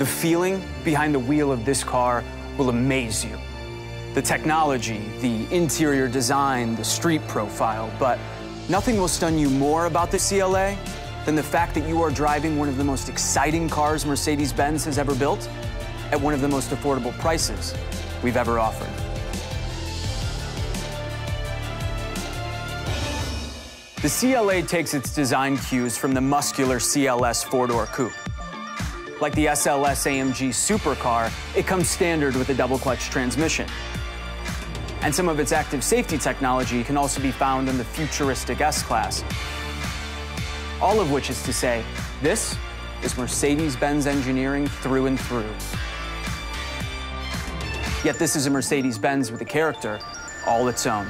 The feeling behind the wheel of this car will amaze you. The technology, the interior design, the street profile, but nothing will stun you more about the CLA than the fact that you are driving one of the most exciting cars Mercedes-Benz has ever built at one of the most affordable prices we've ever offered. The CLA takes its design cues from the muscular CLS four-door coupe. Like the SLS AMG supercar, it comes standard with a double-clutch transmission. And some of its active safety technology can also be found in the futuristic S-Class. All of which is to say, this is Mercedes-Benz engineering through and through. Yet this is a Mercedes-Benz with a character all its own.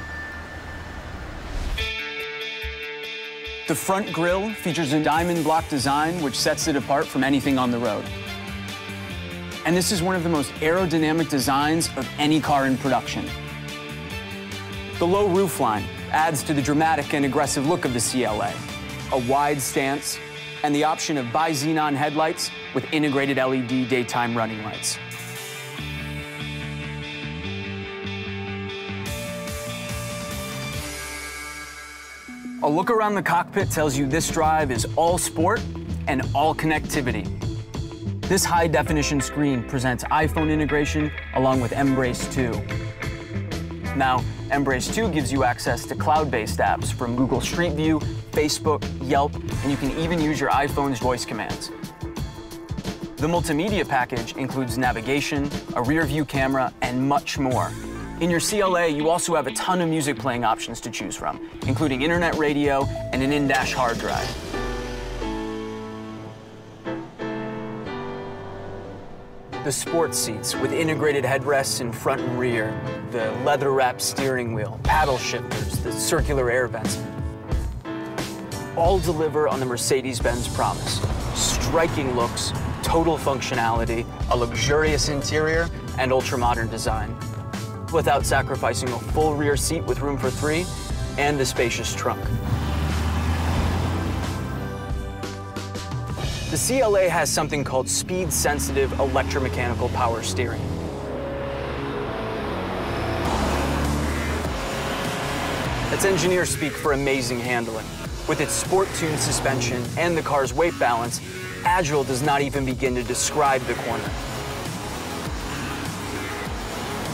The front grille features a diamond block design which sets it apart from anything on the road. And this is one of the most aerodynamic designs of any car in production. The low roofline adds to the dramatic and aggressive look of the CLA. A wide stance and the option of bi-xenon headlights with integrated LED daytime running lights. A look around the cockpit tells you this drive is all sport and all connectivity. This high definition screen presents iPhone integration along with mbrace2. Now, mbrace2 gives you access to cloud-based apps from Google Street View, Facebook, Yelp, and you can even use your iPhone's voice commands. The multimedia package includes navigation, a rear view camera, and much more. In your CLA, you also have a ton of music playing options to choose from, including internet radio and an in-dash hard drive. The sports seats with integrated headrests in front and rear, the leather-wrapped steering wheel, paddle shifters, the circular air vents, all deliver on the Mercedes-Benz promise. Striking looks, total functionality, a luxurious interior, and ultra-modern design without sacrificing a full rear seat with room for three and a spacious trunk. The CLA has something called speed-sensitive electromechanical power steering. That's engineer speak for amazing handling. With its sport-tuned suspension and the car's weight balance, Agile does not even begin to describe the corner.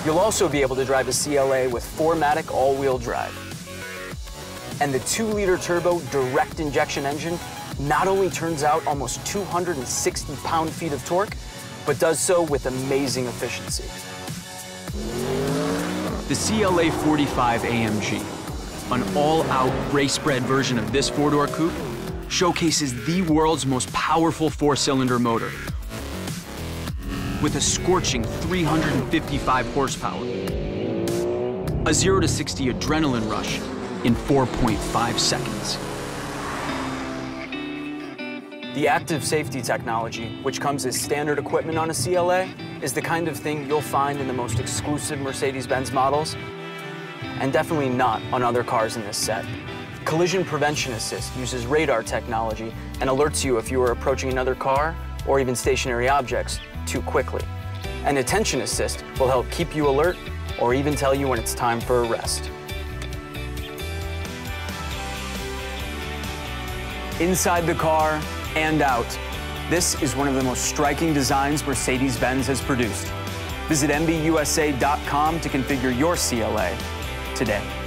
You'll also be able to drive a CLA with 4MATIC all-wheel drive. And the 2-liter turbo direct injection engine not only turns out almost 260 pound-feet of torque, but does so with amazing efficiency. The CLA 45 AMG, an all-out race-bred version of this four-door coupe, showcases the world's most powerful four-cylinder motor with a scorching 355 horsepower. A 0 to 60 adrenaline rush in 4.5 seconds. The active safety technology, which comes as standard equipment on a CLA, is the kind of thing you'll find in the most exclusive Mercedes-Benz models, and definitely not on other cars in this set. Collision Prevention Assist uses radar technology and alerts you if you are approaching another car or even stationary objects too quickly. An Attention Assist will help keep you alert or even tell you when it's time for a rest. Inside the car and out, this is one of the most striking designs Mercedes-Benz has produced. Visit MBUSA.com to configure your CLA today.